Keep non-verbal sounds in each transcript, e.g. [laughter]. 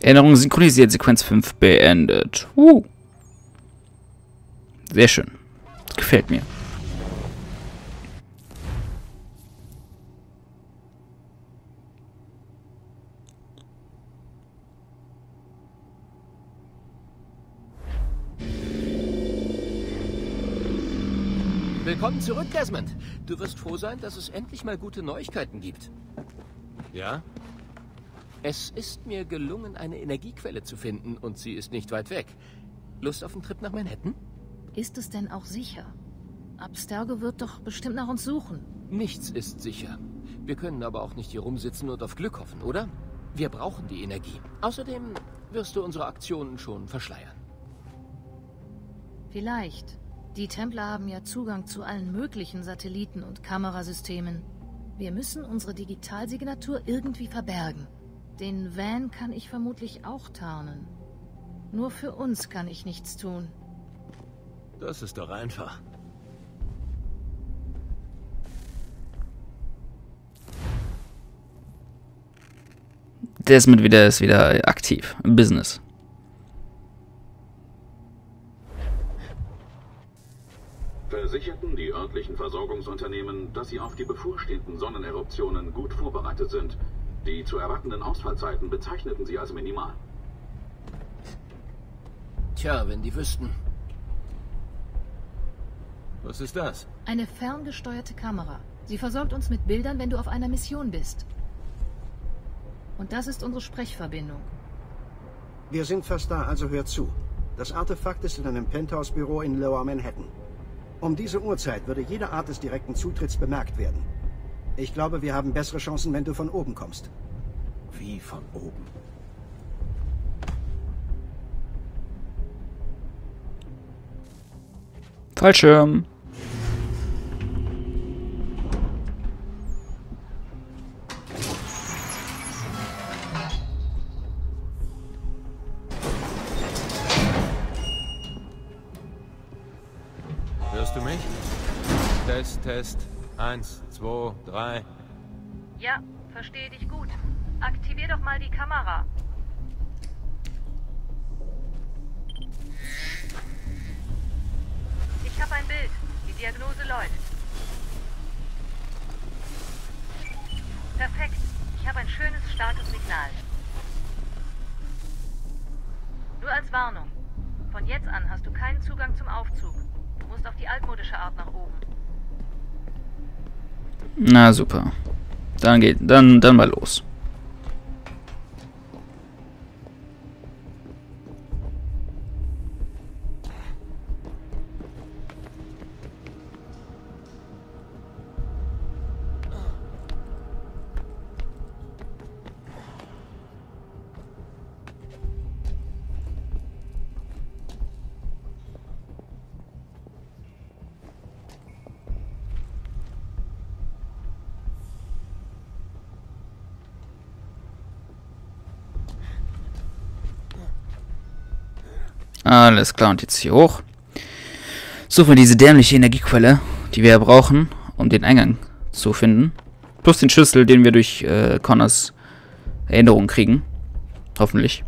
Erinnerung synchronisiert, Sequenz 5 beendet. Uh. Sehr schön. Das gefällt mir. Willkommen zurück, Desmond. Du wirst froh sein, dass es endlich mal gute Neuigkeiten gibt. Ja? Es ist mir gelungen, eine Energiequelle zu finden und sie ist nicht weit weg. Lust auf einen Trip nach Manhattan? Ist es denn auch sicher? Abstergo wird doch bestimmt nach uns suchen. Nichts ist sicher. Wir können aber auch nicht hier rumsitzen und auf Glück hoffen, oder? Wir brauchen die Energie. Außerdem wirst du unsere Aktionen schon verschleiern. Vielleicht. Die Templer haben ja Zugang zu allen möglichen Satelliten und Kamerasystemen. Wir müssen unsere Digitalsignatur irgendwie verbergen. Den Van kann ich vermutlich auch tarnen. Nur für uns kann ich nichts tun. Das ist doch einfach. Desmond wieder ist wieder aktiv im Business. versicherten die örtlichen Versorgungsunternehmen, dass sie auf die bevorstehenden Sonneneruptionen gut vorbereitet sind. Die zu erwartenden Ausfallzeiten bezeichneten sie als minimal. Tja, wenn die wüssten. Was ist das? Eine ferngesteuerte Kamera. Sie versorgt uns mit Bildern, wenn du auf einer Mission bist. Und das ist unsere Sprechverbindung. Wir sind fast da, also hör zu. Das Artefakt ist in einem Penthouse-Büro in Lower Manhattan. Um diese Uhrzeit würde jede Art des direkten Zutritts bemerkt werden. Ich glaube, wir haben bessere Chancen, wenn du von oben kommst. Wie von oben? Fallschirm. Hörst du mich? Test, Test. Eins, zwei, drei. Ja, verstehe dich gut. Aktivier doch mal die Kamera. Ich habe ein Bild. Die Diagnose läuft. Perfekt. Ich habe ein schönes, starkes Signal. Nur als Warnung. Von jetzt an hast du keinen Zugang zum Aufzug. Du musst auf die altmodische Art nach oben. Na super. Dann geht, dann, dann mal los. Alles klar, und jetzt hier hoch. Suchen wir diese dämliche Energiequelle, die wir ja brauchen, um den Eingang zu finden. Plus den Schlüssel, den wir durch äh, Connors Erinnerung kriegen. Hoffentlich.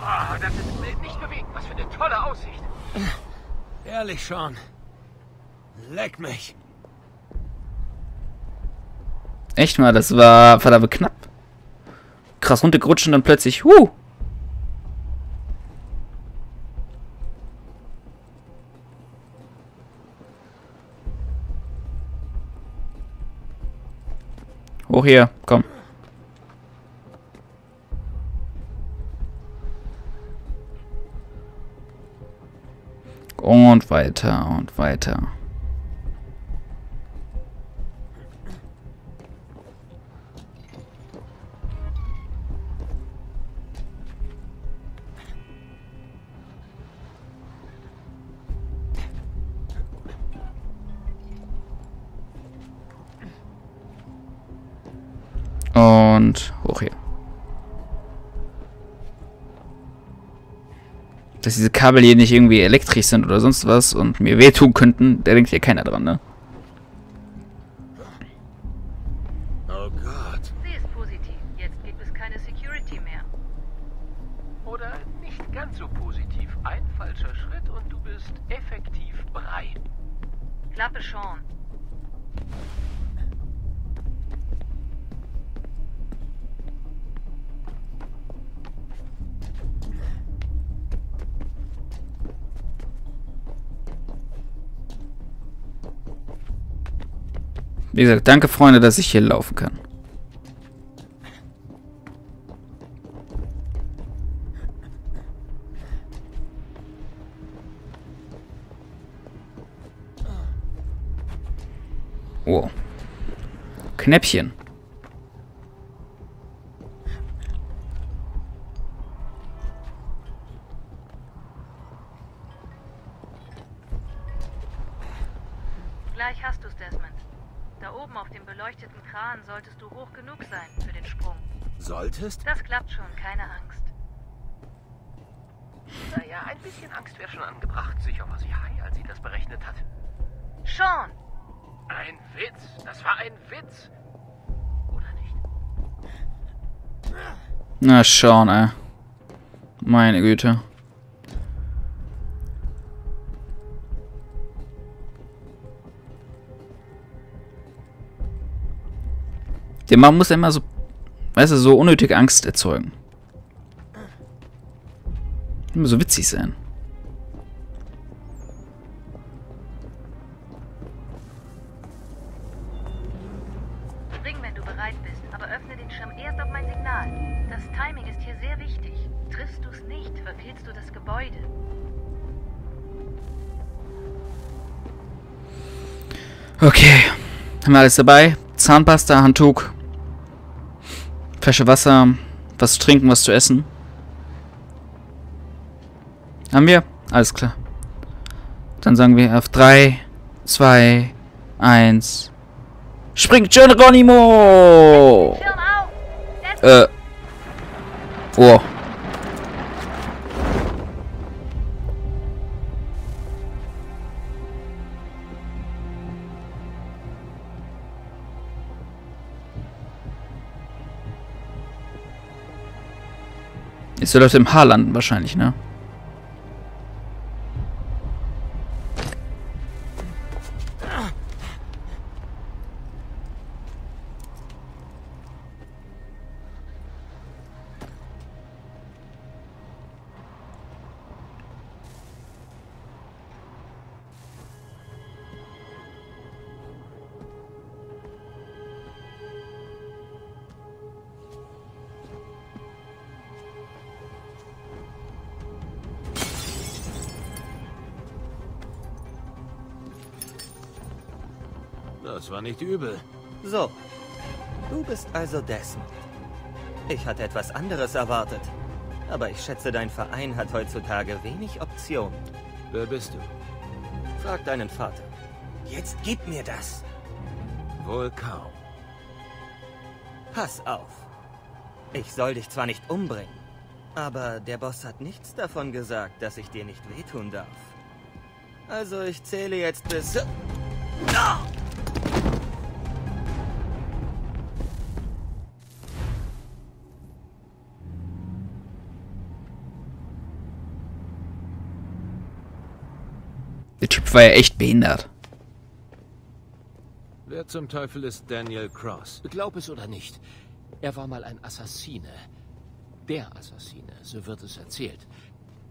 Ah, das ist Bild nicht bewegt. Was für eine tolle Aussicht. Ehrlich, Sean. Leck mich. Echt mal, das war verdammt knapp. Krass runtergerutscht und dann plötzlich, huh. Hoch hier, komm. Und weiter und weiter. Und hoch hier. Dass diese Kabel hier nicht irgendwie elektrisch sind oder sonst was und mir wehtun könnten, da denkt ja keiner dran, ne? Wie gesagt, danke Freunde, dass ich hier laufen kann. Oh. Knäppchen. Gleich hast du's, Desmond. Da oben auf dem beleuchteten Kran solltest du hoch genug sein für den Sprung. Solltest? Das klappt schon, keine Angst. Naja, ein bisschen Angst wäre schon angebracht. Sicher war sie high, als sie das berechnet hat. Sean! Ein Witz. Das war ein Witz. Oder nicht? Na, schauen, ey. Meine Güte. Der Mann muss ja immer so, weißt du, so unnötig Angst erzeugen. Immer so witzig sein. Spring, wenn du bereit bist, aber öffne den Schirm erst auf mein Signal. Das Timing ist hier sehr wichtig. Triffst du's nicht, verfehlst du das Gebäude. Okay. Haben wir alles dabei? Zahnpasta, Handtuch, Flasche Wasser, was zu trinken, was zu essen. Haben wir? Alles klar. Dann sagen wir auf 3, 2, 1. Springt Geronimo! Äh. Wow. Ist ja Leute im Haar landen wahrscheinlich, ne? Das war nicht übel. So, du bist also Desmond. Ich hatte etwas anderes erwartet. Aber ich schätze, dein Verein hat heutzutage wenig Optionen. Wer bist du? Frag deinen Vater. Jetzt gib mir das. Wohl kaum. Pass auf. Ich soll dich zwar nicht umbringen, aber der Boss hat nichts davon gesagt, dass ich dir nicht wehtun darf. Also ich zähle jetzt bis... Ah! Typ war ja echt behindert. Wer zum Teufel ist Daniel Cross? Glaub es oder nicht, er war mal ein Assassine. Der Assassine, so wird es erzählt.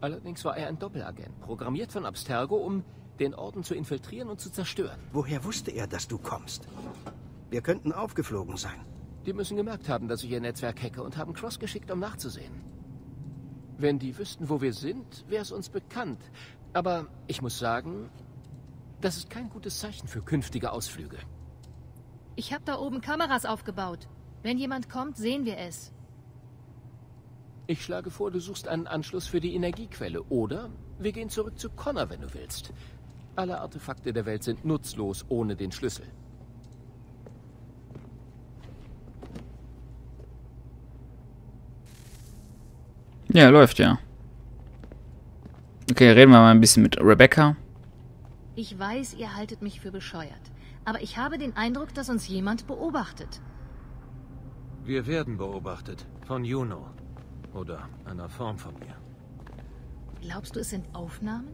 Allerdings war er ein Doppelagent, programmiert von Abstergo, um den Orden zu infiltrieren und zu zerstören. Woher wusste er, dass du kommst? Wir könnten aufgeflogen sein. Die müssen gemerkt haben, dass ich ihr Netzwerk hacke und haben Cross geschickt, um nachzusehen. Wenn die wüssten, wo wir sind, wäre es uns bekannt. Aber ich muss sagen, das ist kein gutes Zeichen für künftige Ausflüge. Ich habe da oben Kameras aufgebaut. Wenn jemand kommt, sehen wir es. Ich schlage vor, du suchst einen Anschluss für die Energiequelle. Oder wir gehen zurück zu Connor, wenn du willst. Alle Artefakte der Welt sind nutzlos ohne den Schlüssel. Ja, läuft ja. Okay, reden wir mal ein bisschen mit Rebecca. Ich weiß, ihr haltet mich für bescheuert. Aber ich habe den Eindruck, dass uns jemand beobachtet. Wir werden beobachtet. Von Juno. Oder einer Form von mir. Glaubst du, es sind Aufnahmen?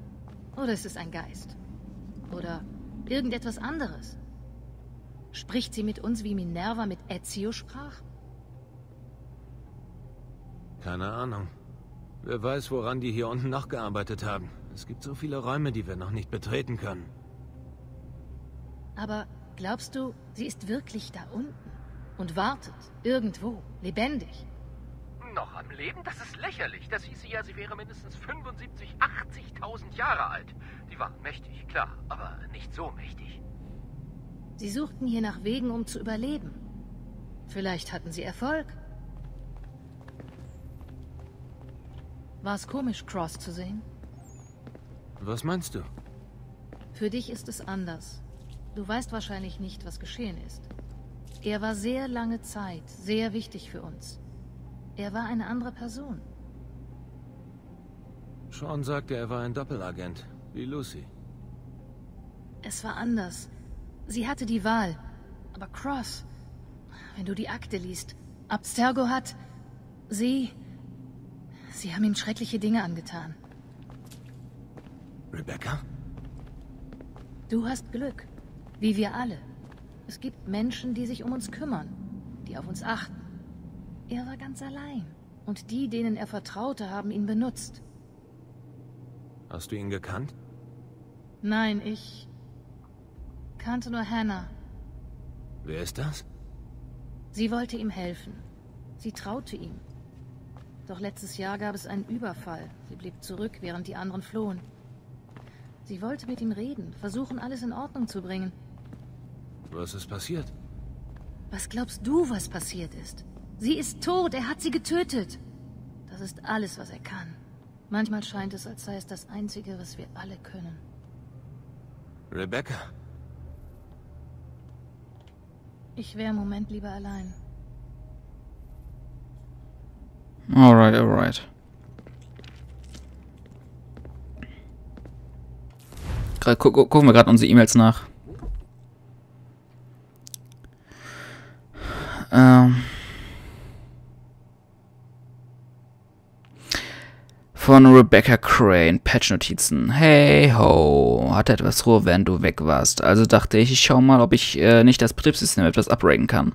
Oder ist es ein Geist? Oder irgendetwas anderes? Spricht sie mit uns, wie Minerva mit Ezio sprach? Keine Ahnung. Wer weiß, woran die hier unten noch gearbeitet haben. Es gibt so viele Räume, die wir noch nicht betreten können. Aber glaubst du, sie ist wirklich da unten? Und wartet, irgendwo, lebendig? Noch am Leben? Das ist lächerlich. Das hieße ja, sie wäre mindestens 75, 80.000 Jahre alt. Die waren mächtig, klar, aber nicht so mächtig. Sie suchten hier nach Wegen, um zu überleben. Vielleicht hatten sie Erfolg. War es komisch, Cross zu sehen? Was meinst du? Für dich ist es anders. Du weißt wahrscheinlich nicht, was geschehen ist. Er war sehr lange Zeit sehr wichtig für uns. Er war eine andere Person. Sean sagte, er war ein Doppelagent, wie Lucy. Es war anders. Sie hatte die Wahl. Aber Cross, wenn du die Akte liest, Abstergo hat... Sie... Sie haben ihm schreckliche Dinge angetan. Rebecca? Du hast Glück. Wie wir alle. Es gibt Menschen, die sich um uns kümmern, die auf uns achten. Er war ganz allein. Und die, denen er vertraute, haben ihn benutzt. Hast du ihn gekannt? Nein, ich kannte nur Hannah. Wer ist das? Sie wollte ihm helfen. Sie traute ihm. Doch letztes Jahr gab es einen Überfall. Sie blieb zurück, während die anderen flohen. Sie wollte mit ihm reden, versuchen, alles in Ordnung zu bringen. Was ist passiert? Was glaubst du, was passiert ist? Sie ist tot, er hat sie getötet. Das ist alles, was er kann. Manchmal scheint es, als sei es das Einzige, was wir alle können. Rebecca. Ich wäre im Moment lieber allein. Alright, alright. Gu gu gucken wir gerade unsere E-Mails nach. Ähm. Von Rebecca Crane, Patch-Notizen. Hey ho, hatte etwas Ruhe, während du weg warst. Also dachte ich, ich schau mal, ob ich äh, nicht das Betriebssystem etwas upgraden kann.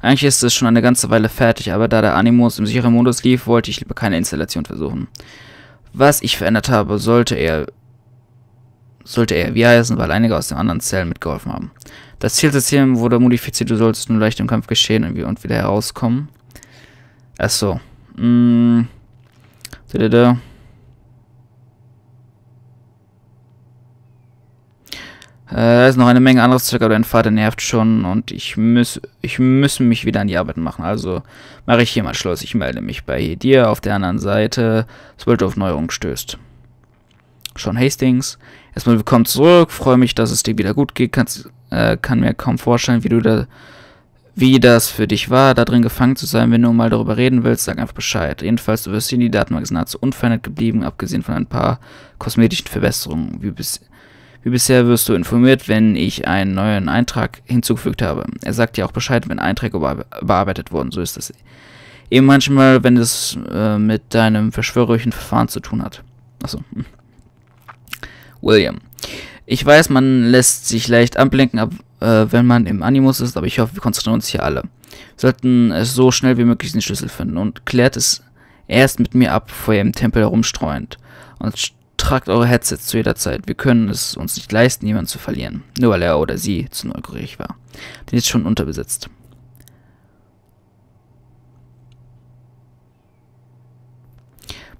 Eigentlich ist es schon eine ganze Weile fertig, aber da der Animus im sicheren Modus lief, wollte ich lieber keine Installation versuchen. Was ich verändert habe, sollte er sollte er wie heißen, weil einige aus den anderen Zellen mitgeholfen haben. Das Zielsystem wurde modifiziert, du solltest nun leicht im Kampf geschehen und wieder herauskommen. Achso. Mm. Da, Äh, ist noch eine Menge anderes Zeug, aber dein Vater nervt schon und ich muss, ich muss mich wieder an die Arbeit machen. Also mache ich hier mal Schluss. Ich melde mich bei dir auf der anderen Seite, sobald du auf Neuerungen stößt. Sean Hastings. Erstmal willkommen zurück. Freue mich, dass es dir wieder gut geht. Kannst, äh, kann mir kaum vorstellen, wie du da, wie das für dich war, da drin gefangen zu sein. Wenn du mal darüber reden willst, sag einfach Bescheid. Jedenfalls, du wirst in die Datenbank nahezu unverändert geblieben, abgesehen von ein paar kosmetischen Verbesserungen. Wie, bis, wie bisher wirst du informiert, wenn ich einen neuen Eintrag hinzugefügt habe. Er sagt dir auch Bescheid, wenn Einträge bearbeitet wurden. So ist das eben manchmal, wenn es äh, mit deinem verschwörerischen Verfahren zu tun hat. Achso. Hm. William. Ich weiß, man lässt sich leicht ablenken, ab, äh, wenn man im Animus ist, aber ich hoffe, wir konzentrieren uns hier alle. Wir sollten es so schnell wie möglich den Schlüssel finden und klärt es erst mit mir ab, bevor ihr im Tempel herumstreuend. Und tragt eure Headsets zu jeder Zeit. Wir können es uns nicht leisten, jemanden zu verlieren. Nur weil er oder sie zu neugierig war. Den ist schon unterbesetzt.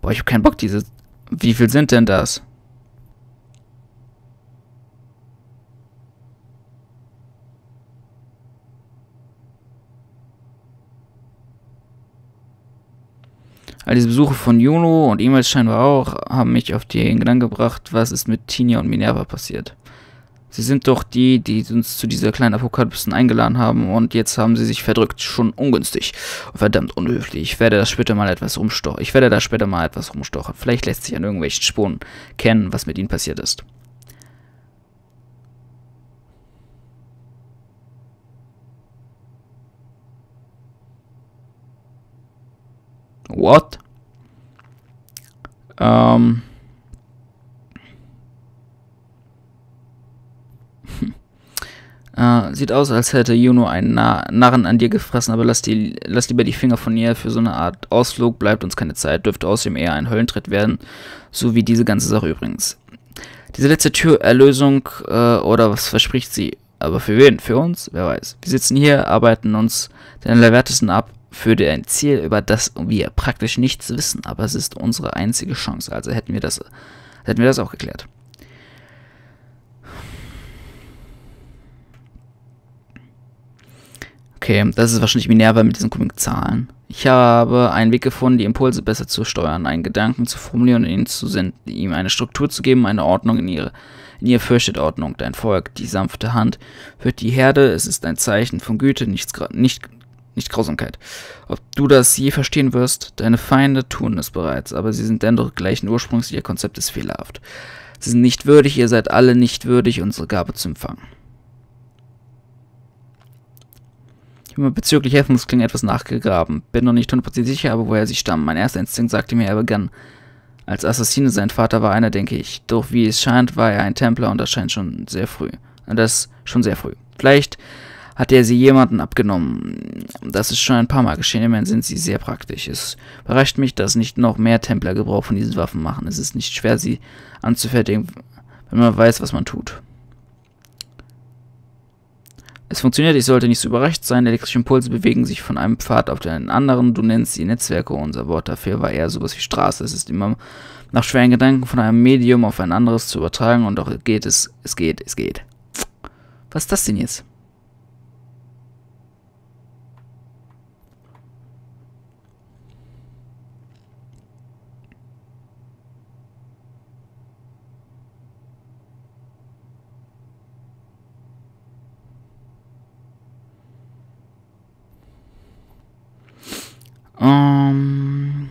Boah, ich hab keinen Bock, diese... Wie viel sind denn das? All diese Besuche von Juno und E-Mails scheinbar auch haben mich auf den Gedanken gebracht, was ist mit Tinia und Minerva passiert. Sie sind doch die, die uns zu dieser kleinen Apokalypse eingeladen haben und jetzt haben sie sich verdrückt. Schon ungünstig. Verdammt unhöflich. Ich werde das später mal etwas rumstochern. Ich werde da später mal etwas rumstochern. Vielleicht lässt sich an irgendwelchen Spuren kennen, was mit ihnen passiert ist. What? Ähm. [laughs] Äh, sieht aus, als hätte Juno einen Na Narren an dir gefressen, aber lass, die, lass lieber die Finger von ihr. Für so eine Art Ausflug bleibt uns keine Zeit, dürfte außerdem eher ein Höllentritt werden, so wie diese ganze Sache übrigens. Diese letzte Tür Erlösung, äh, oder was verspricht sie? Aber für wen? Für uns? Wer weiß. Wir sitzen hier, arbeiten uns den Allerwertesten ab für ein Ziel, über das wir praktisch nichts wissen, aber es ist unsere einzige Chance. Also hätten wir das, hätten wir das auch geklärt. Okay, das ist wahrscheinlich Minerva mit diesen komischen Zahlen. Ich habe einen Weg gefunden, die Impulse besser zu steuern, einen Gedanken zu formulieren und ihnen zu senden, ihm eine Struktur zu geben, eine Ordnung in ihre, in ihr fürchtet Ordnung, dein Volk, die sanfte Hand, führt die Herde, es ist ein Zeichen von Güte, nichts, nicht, nicht Grausamkeit. Ob du das je verstehen wirst, deine Feinde tun es bereits, aber sie sind dennoch gleichen Ursprungs, ihr Konzept ist fehlerhaft. Sie sind nicht würdig, ihr seid alle nicht würdig, unsere Gabe zu empfangen. Ich habe bezüglich Helfungsklingen etwas nachgegraben. Bin noch nicht 100% sicher, aber woher sie stammen. Mein erster Instinkt sagte mir, er begann als Assassine. Sein Vater war einer, denke ich. Doch wie es scheint, war er ein Templer und das scheint schon sehr früh. Das schon sehr früh. Vielleicht hat er sie jemanden abgenommen. Das ist schon ein paar Mal geschehen. Immerhin sind sie sehr praktisch. Es überrascht mich, dass nicht noch mehr Templer Gebrauch von diesen Waffen machen. Es ist nicht schwer, sie anzufertigen, wenn man weiß, was man tut. Es funktioniert, ich sollte nicht so überrascht sein. Elektrische Impulse bewegen sich von einem Pfad auf den anderen. Du nennst sie Netzwerke. Unser Wort dafür war eher sowas wie Straße. Es ist immer nach schweren Gedanken von einem Medium auf ein anderes zu übertragen und doch geht es, es geht, es geht. Was ist das denn jetzt? Ähm.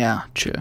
Ja, tschö.